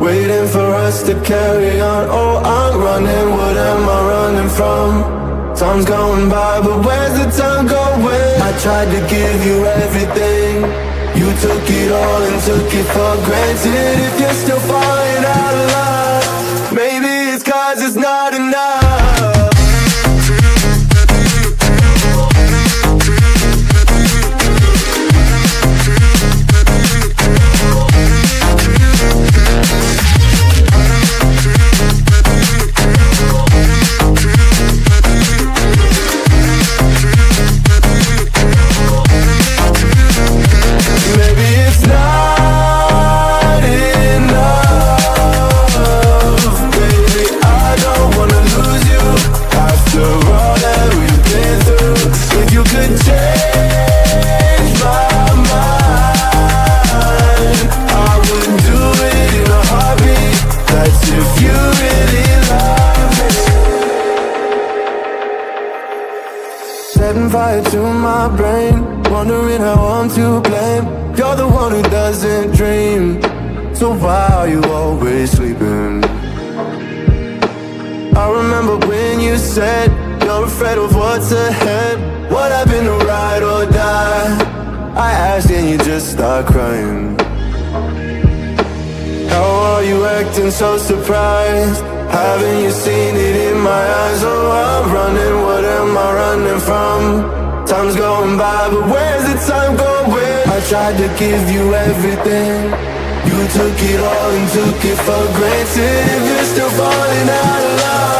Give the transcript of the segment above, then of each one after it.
Waiting for us to carry on. Oh, I'm running, what am I running from? Time's going by, but where's the time going? I tried to give you everything. You took it all and took it for granted. If you're still falling out of love Maybe it's cause it's not enough Are you always sleeping? I remember when you said You're afraid of what's ahead What happened to ride or die? I asked and you just start crying How are you acting so surprised? Haven't you seen it in my eyes? Oh, I'm running, what am I running from? Time's going by, but where's the time going? I tried to give you everything took it all and took it for granted. If you're still falling out of love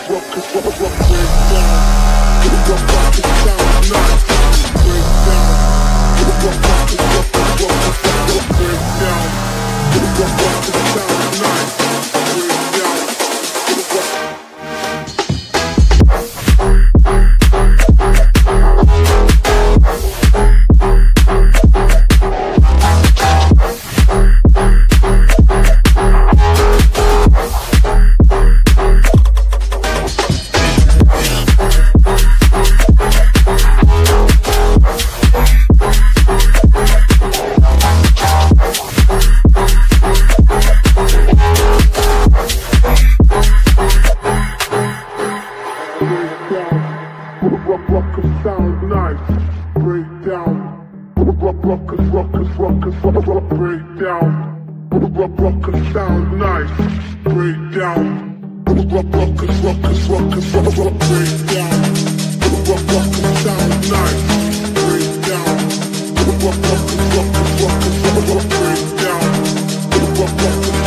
rock, sound nice. Break down. Rock, rock and rock break down. Rock, sound nice. Break down. Rock, rock and rock break down. Rock, sound nice. Break down. Rock, rock and rock break down. Rock,